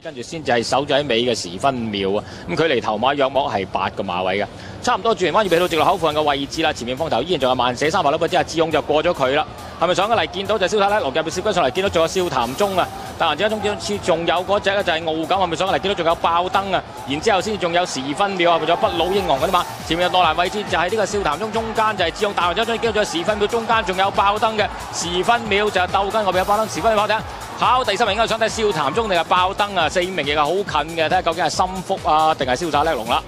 跟住先至係守咗喺尾嘅時分秒啊！咁距離頭馬約莫係八個馬位嘅，差唔多轉完彎要俾到直路口附近嘅位置啦。前面方頭依然仲有慢寫三百粒嘅之後，志勇就過咗佢啦。係咪上咗嚟見到就蕭太咧？落入攝軍上嚟見到仲有笑談中啊！但係之中仲有嗰隻咧就係傲感，係咪上咗嚟見到仲有爆燈啊？然之後先至仲有時分秒啊！仲有不老英雄嗰啲馬，前面有諾蘭位置就係呢個笑談中，中間就係志勇，大環之中見到仲有時分秒，中間仲有爆燈嘅時分秒就係鬥緊我邊有爆燈，時分秒跑頂。跑第三名應該想睇笑談中定係爆燈啊！四五名亦係好近嘅，睇下究竟係心腹啊定係瀟灑叻龍啦。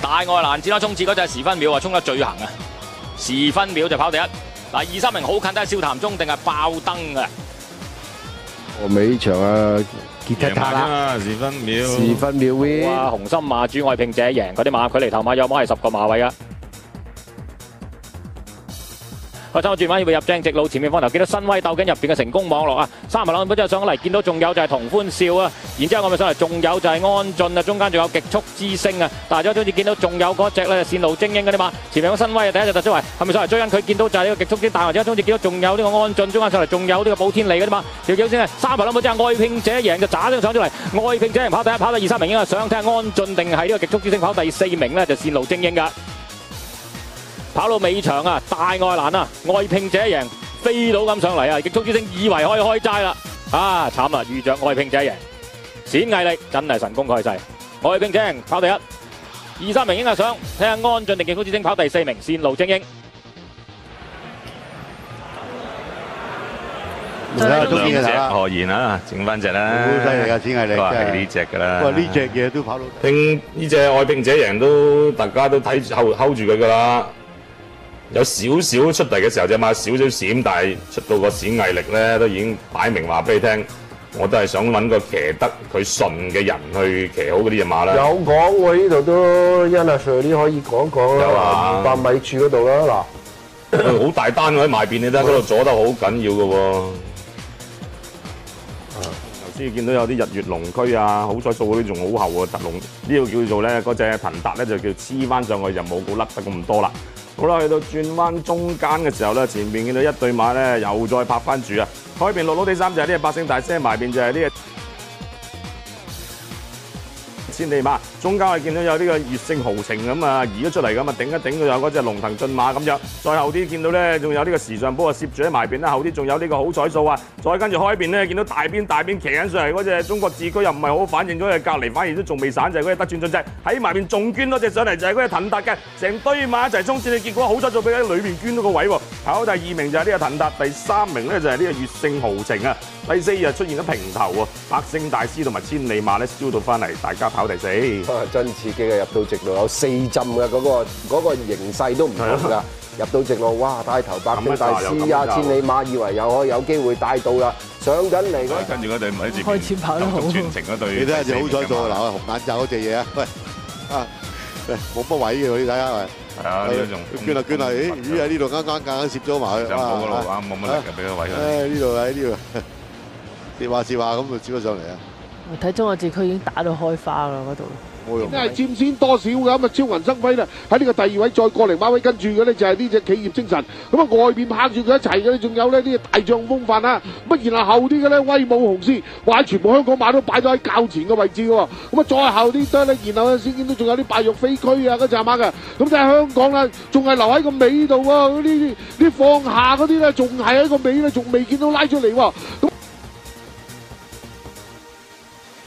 大愛蘭子啦，衝刺嗰隻時分秒啊，衝得最行啊！時分秒就跑第一。嗱，二三名好近，睇下笑談中定係爆燈嘅。我尾呢場啊，傑踢塔啦，嘛，時分秒。時分秒 win，哇！紅心馬主愛拼者贏嗰啲馬，距離頭馬有冇係十個馬位啊？開心轉彎要入正直路，前面方頭見到新威鬥緊入邊嘅成功網絡啊！三埋兩分之後上咗嚟，見到仲有就係同歡笑啊！然之後我咪上嚟，仲有就係安進啊！中間仲有極速之星啊！大家好似見到仲有嗰隻咧線路精英嗰啲馬，前面個新威啊第一隻突出嚟，係咪上嚟追緊佢？見到就係呢個極速之大，或者好似見到仲有呢個安進，中間上嚟仲有呢個寶天利嗰啲馬，條橋先啊！三埋兩分之後愛拼者贏就渣聲上咗嚟，愛拼者贏跑第一，跑第二三名應該想睇下安進定係呢個極速之星跑第四名咧，就線路精英噶。跑到尾場啊，大愛蘭啊，愛拼者贏，飛到咁上嚟啊！極速之星以為可以開齋啦，啊慘啊，遇着愛拼者贏，閃毅力真係神功蓋世，愛拼者跑第一，二三名應該想睇下安進定極速之星跑第四名，線路精英。而家中意嘅兩隻，何言啊，整翻隻啦。好犀利啊！錢毅力都話係真係呢只噶啦。呢只嘢都跑到拼呢只愛拼者贏都大家都睇住 hold 住佢噶啦。有少少出嚟嘅時候隻馬少少閃，但係出到個閃毅力咧，都已經擺明話俾你聽，我都係想揾個騎得佢順嘅人去騎好嗰啲隻馬啦。有講喎，呢度都因阿 Sir 啲可以講講有啦，啊二百米處嗰度啦，嗱好大單喎喺埋邊，你睇嗰度阻得好緊要嘅喎。頭先見到有啲日月龍區啊，好彩數嗰啲仲好厚喎，特龍呢個叫做咧嗰只騰達咧就叫黐翻上去就冇好甩得咁多啦。好啦，去到轉彎中間嘅時候咧，前面見到一對馬咧又再拍翻住啊！開邊落到第三就係呢個百勝大師，埋邊就係呢個千里馬，中間我見到有呢個月勝豪情咁啊。移咗出嚟咁啊，頂一頂佢有嗰只龍騰駿馬咁樣，再後啲見到咧仲有呢個時尚波啊攝住喺埋邊啦，後啲仲有呢個好彩數啊，再跟住開邊咧見到大邊大邊騎緊上嚟嗰只中國智駒又唔係好反應咗，隔離反而都仲未散，就係嗰只德轉進隻喺埋邊仲捐多隻上嚟，就係嗰只騰達嘅，成堆馬一齊衝線嘅結果，好彩就俾喺裏邊捐到個位喎。跑第二名就係呢個騰達，第三名咧就係呢個月勝豪情啊，第四日出現咗平頭喎，百勝大師同埋千里馬咧燒到翻嚟，大家跑第四。啊真刺激啊！入到直路有四浸嘅嗰個嗰個形勢都唔同㗎。入到直路，哇！帶頭百勝大師啊，千里馬以為有可有機會帶到啦，上緊嚟嗰跟住嗰隊唔喺前開始跑得好全程嗰隊。你睇下隻好彩做嗱，紅眼罩嗰隻嘢啊，喂啊，喂冇乜位嘅喎，你睇下喂，係啊，呢個仲捐下捐下，咦咦喺呢度啱啱夾硬攝咗埋去，就冇嗰路啊，冇乜力嘅俾個位佢。唉呢度喺呢度，攝下攝下咁就攝咗上嚟啊！睇中國字區已經打到開花啦嗰度。冇用真係佔先多少㗎咁啊！超雲生輝啦，喺呢個第二位再過嚟馬位跟住嘅咧就係呢只企業精神。咁啊外邊拍住佢一齊嘅呢，仲有呢啲大將風範啦。咁啊然後後啲嘅咧，威武雄獅，話全部香港馬都擺咗喺較前嘅位置嘅喎。咁啊再後啲得咧，然後呢先見到仲有啲白玉飛區啊嗰隻馬嘅。咁就係香港啦，仲係留喺個尾度喎。嗰啲啲放下嗰啲咧，仲係喺個尾咧，仲未見到拉出嚟喎。咁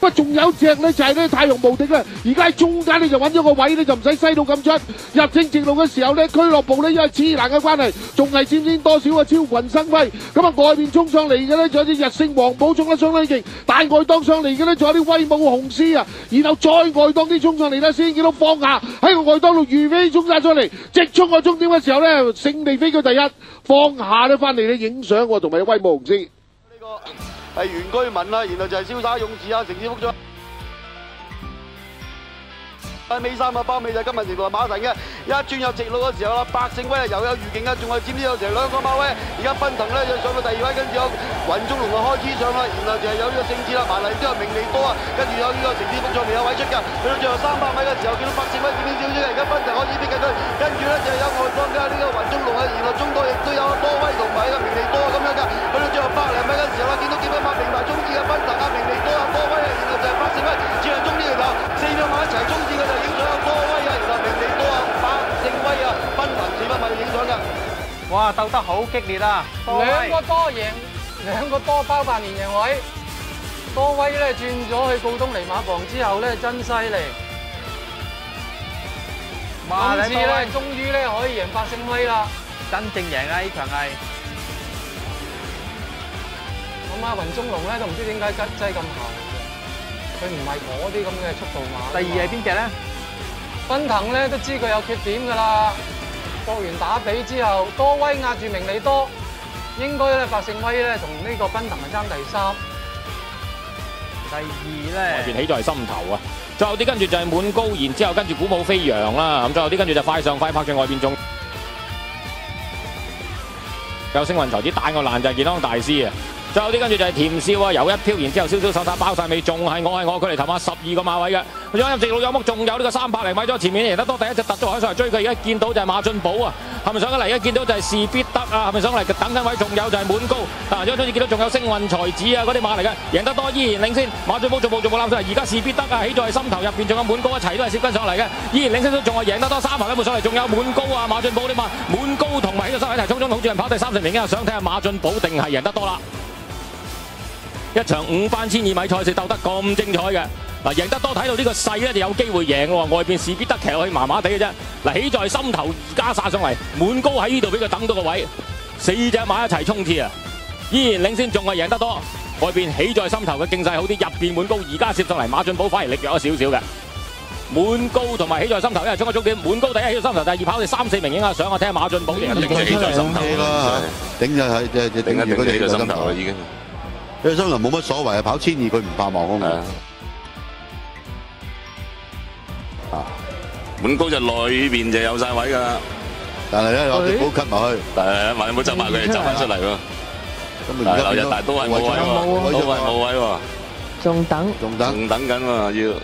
不過仲有隻咧就係咧太陽無敵啦，而家喺中間咧就揾咗個位咧就唔使西到咁出，入正直路嘅時候咧俱樂部咧因為黐難嘅關係，仲係佔先多少啊超群生輝，咁啊外面衝上嚟嘅咧仲有啲日勝黃寶衝得相當勁，大外檔上嚟嘅咧仲有啲威武雄獅啊，然後再外檔啲衝上嚟咧先見到放下喺個外檔度如飛衝晒上嚟，直衝個終點嘅時候咧勝利飛佢第一，放下咧翻嚟咧影相喎，同埋威武雄獅。係原居民啦，然後就係瀟灑勇士啊，城市福咗。尾三啊，包尾就今日成台马神嘅。一转入直路嘅时候啦，百胜威啊又有预警啊，仲系占呢有成两个马威。而家奔腾咧就上到第二位，跟住有云中龙啊开始上啦，然后就系有呢个圣智啦，埋嚟都有名利多啊，跟住有呢个城市福在未有位出噶。去到最后三百米嘅时候，见到百胜威点点少少，而家奔腾开始逼近佢，跟住咧就有外方嘅呢个云中龙啊，然后中国亦都有多威同埋呢个名利多咁样噶。去到最后百零米嘅时候啦，见到几匹马平牌中止嘅奔腾啊、名利多啊、多威啊，然后就系百胜威，只系中呢条友，四匹马一齐中。鬥得好激烈啊！多兩個多贏，兩個多包辦連贏位。多威咧轉咗去告東尼馬房之後咧，真犀利。哇今次咧，終於咧可以贏八勝威啦。真正贏啊！呢場係咁啊，雲中龍咧都唔知點解吉擠咁行嘅，佢唔係嗰啲咁嘅速度馬。第二係邊只咧？奔騰咧都知佢有缺點㗎啦。搏完打比之後，多威壓住明利多，應該咧百勝威咧同呢個奔騰係爭第三。第二咧，外邊起在心頭啊！最後啲跟住就係滿高，然之後跟住鼓舞飛揚啦。咁最後啲跟住就快上快拍嘅外邊中，有星雲才子彈個爛就係健康大師啊！最後啲跟住就係甜笑啊，有一飄，然之後少少手打包晒尾，仲係我係我，佢嚟頭馬十二個馬位嘅。咁樣入直路有木，仲有呢個三百零米咗前面贏得多，第一隻突咗海上嚟追佢，而家見到就係馬進寶啊！係咪上緊嚟？而家見到就係士必得啊！係咪上嚟等緊位？仲有就係滿高，但係張見到仲有星運才子啊！嗰啲馬嚟嘅，贏得多依然領先。馬進寶仲冇仲冇攬上嚟，而家士必得啊！起在心頭入邊，仲有滿高一齊都係接跟上嚟嘅，依然領先都仲係贏得多三排都冇上嚟，仲有滿高啊！馬進寶啲馬，滿高同埋起咗三一齊衝衝，好似人跑第三十名嘅，想睇下馬進寶定係贏得多啦！一場五番千二米賽事鬥得咁精彩嘅，嗱贏得多睇到呢個勢咧就有機會贏喎，外邊士必得騎落去麻麻地嘅啫，嗱起在心頭而家殺上嚟，滿高喺呢度俾佢等到個位，四隻馬一齊衝刺啊，依然領先仲係贏得多，外邊起在心頭嘅競勢好啲，入邊滿高而家攝上嚟，馬俊寶反而力弱咗少少嘅。滿高同埋起在心頭，因為衝個終點，滿高第一起在心頭，第二跑第三四名影下相，我睇下馬俊寶贏定係起在心頭。啦，頂就係即係頂住嗰隻頂一頂起在心頭啦已經。呢個心頭冇乜所謂啊，跑千二佢唔怕忙啊嘛。啊，本高就裏邊就有晒位㗎啦。但係咧，有隻寶吸埋去。但係，萬冇執埋佢，執翻出嚟喎。咁但係劉日大都係冇位喎，都係冇位喎。仲等，仲等，仲等緊喎要。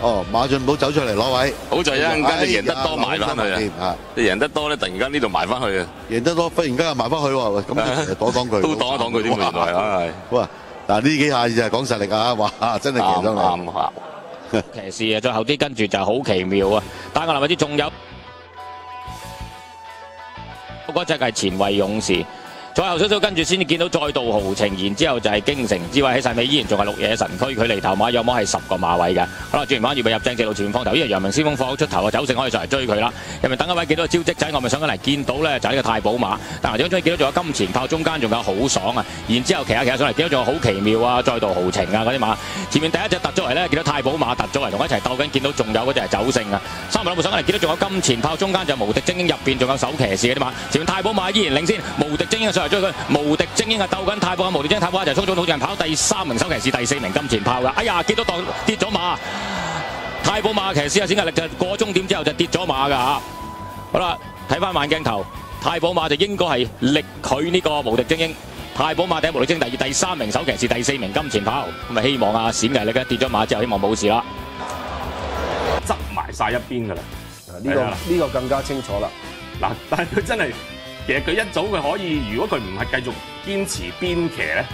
哦，馬進寶走出嚟攞位，好在一陣間就贏得多埋翻去啊！你贏得多咧，突然間呢度埋翻去啊！贏得多，忽然間又埋翻去喎，咁 就擋擋佢，都擋一擋佢啲原來啊係。哇！嗱呢幾下就係講實力啊！哇，真係騎上嚟。啱啱 騎士啊，最後啲跟住就好奇妙啊！打個林位之仲有嗰隻係前衛勇士。再後少少，跟住先至見到再度豪情，然之後就係京城之位喺晒尾，依然仲係綠野神區，距離頭馬有冇係十個馬位嘅。好啦，轉完馬預備入正直路前面放頭，依然陽明先鋒放出頭啊，走成可以上嚟追佢啦。入面等一位幾多招積仔，我咪上緊嚟見到咧就係呢個太保馬，但係張張見到仲有金錢炮，中間仲有好爽啊，然之後騎下騎下上嚟，見到仲有好奇妙啊，再度豪情啊嗰啲馬。前面第一隻突咗嚟咧，見到太保馬突咗嚟，同我一齊鬥緊，見到仲有嗰隻係走勝啊。三百兩步上嚟，見到仲有金錢炮，中間就無敵精英，入邊仲有手騎士嗰啲馬。前面太保馬依然領先，無敵精英上嚟追佢，無敵。精英係鬥緊太保嘅無敵精英太保就衝咗好似人跑第三名手騎士，第四名金錢炮㗎。哎呀，見到檔跌咗馬，太保馬騎士啊，冼壓力就過終點之後就跌咗馬㗎嚇。好啦，睇翻慢鏡頭，太保馬就應該係力佢呢個無敵精英。太保馬第一無敵精，第二第三名手騎士，第四名金錢炮。咁咪，希望啊冼壓力咧跌咗馬之後，希望冇事啦。執埋晒一邊㗎啦。呢個呢個更加清楚啦。嗱，但係佢真係。其實佢一早佢可以，如果佢唔係繼續堅持邊騎咧，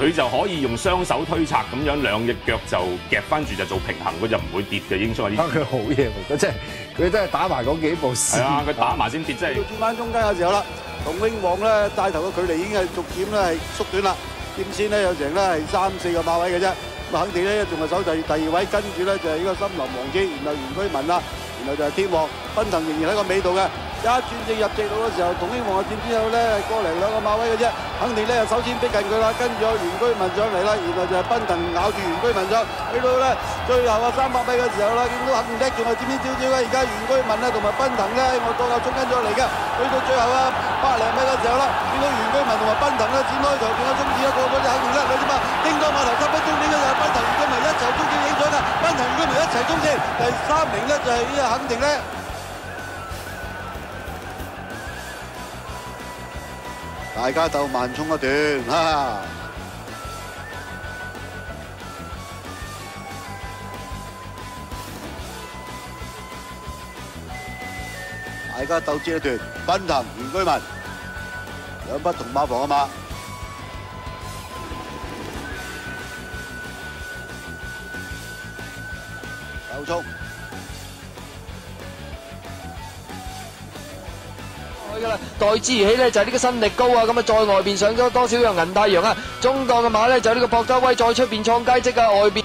佢就可以用雙手推拆咁樣兩隻腳就夾翻住就做平衡，佢就唔會跌嘅。應該呢佢好嘢喎，佢真係佢真係打埋嗰幾步先。係啊，佢打埋先跌，真係。到轉翻中間嘅時候啦，同英皇咧帶頭嘅距離已經係逐漸咧係縮短啦。點先咧有成咧係三四個馬位嘅啫，咁肯定咧仲係守第第二位，跟住咧就係呢個森林王子，然後原居民啦，然後就係天王奔騰仍然喺個尾度嘅。一轉正入直路嘅時候，同英皇嘅轉之後咧，過嚟兩個馬位嘅啫，肯定咧首先逼近佢啦，跟住有原居民上嚟啦，然後就係奔騰咬住原居民上，去到咧最後啊三百米嘅時候啦，見到肯定叻仲係尖尖焦焦嘅，而家原居民咧同埋奔騰咧，我當有衝跟咗嚟嘅，去到最後啊百零米嘅時候啦，見到原居民同埋奔騰咧展開就，仲有中指一個嗰隻肯定叻兩隻馬，叮當碼頭吸緊終點嘅就係奔騰原居民一齊終點影咗㗎，奔騰居民一齊終點，第三名咧就係呢個肯定咧。大家鬥慢衝一段哈！大家鬥知一段，奔騰原居民兩不同馬房啊嘛，鬥衝。代之而起呢，就系呢个新力高啊，咁啊再外边上咗多少样银太阳啊，中档嘅马呢，就呢个博德威再出边创佳绩啊，外边。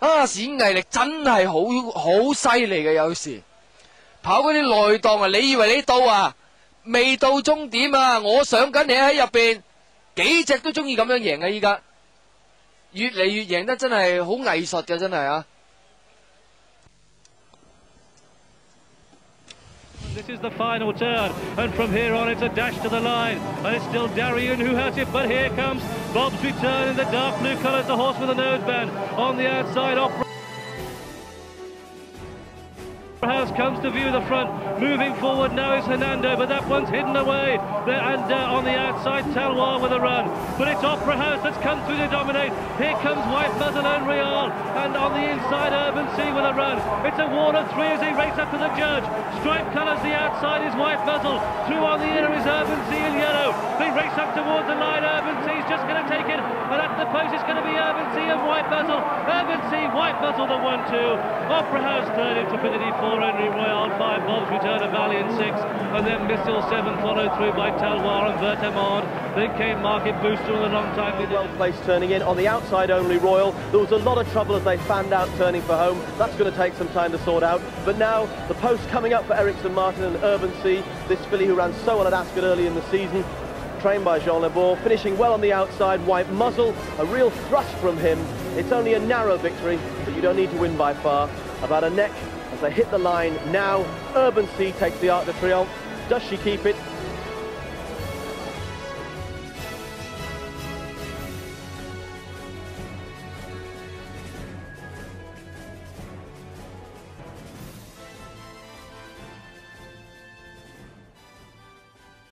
啊！史毅力真系好好犀利嘅，有时跑嗰啲内档啊，你以为你到啊？未到终点啊！我上紧你喺入边，几只都中意咁樣贏啊！依家越嚟越赢得真系好艺术嘅，真系啊！This is the final turn, and from here on it's a dash to the line, and it's still Darien who has it, but here comes Bob's return in the dark blue colours, the horse with a noseband on the outside, off. House comes to view the front, moving forward now is Hernando, but that one's hidden away. There and uh, on the outside, Talwar with a run, but it's Opera House that's come through to dominate. Here comes White and Real, and on the inside, Urban Sea with a run. It's a wall of three as they race up to the judge. Stripe colours the outside is White Muzzle, through on the inner is Urban Sea in yellow. They race up towards the line. Urban C Sea's just going to take it, and at the post it's going to be Urban Sea and White Muzzle. Urban Sea, White Muzzle the one-two. Opera House third, Intrepidity four. Henry Royale, five Bob's return of Valiant six, and then Missile seven, followed through by Talwar and Vertemard Then came Market Booster with a long time. Well placed turning in on the outside only Royal. There was a lot of trouble as they fanned out turning for home. That's going to take some time to sort out. But now the post coming up for Ericsson Martin and Urban Sea. This filly who ran so well at Ascot early in the season. Trained by Jean Lebour, finishing well on the outside, white muzzle, a real thrust from him. It's only a narrow victory, but you don't need to win by far. About a neck they hit the line now. Urban C takes the Arc de Triomphe. Does she keep it?